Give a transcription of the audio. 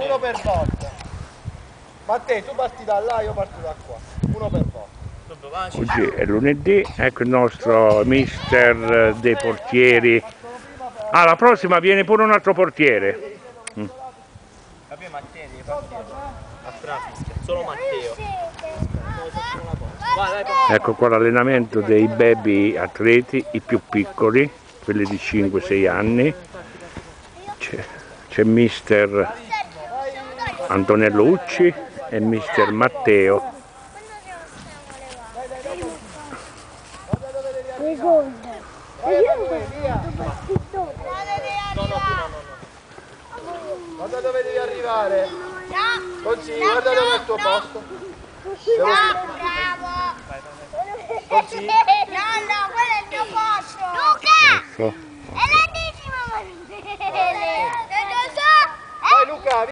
Uno per volta. Matteo, tu parti da là, io parto da qua. Uno per volta. Oggi è lunedì, ecco il nostro mister dei portieri. Ah, la prossima viene pure un altro portiere. Vabbè Matteo solo Matteo. Ecco qua l'allenamento dei baby atleti, i più piccoli, quelli di 5-6 anni. C'è mister Antonello Ucci e mister Matteo. No, no, no, no, no. Guarda dove devi arrivare. Così, guarda dove è il tuo posto. Bravo! Così. No, no, quello è il mio posto! Luca! Ecco. Luca,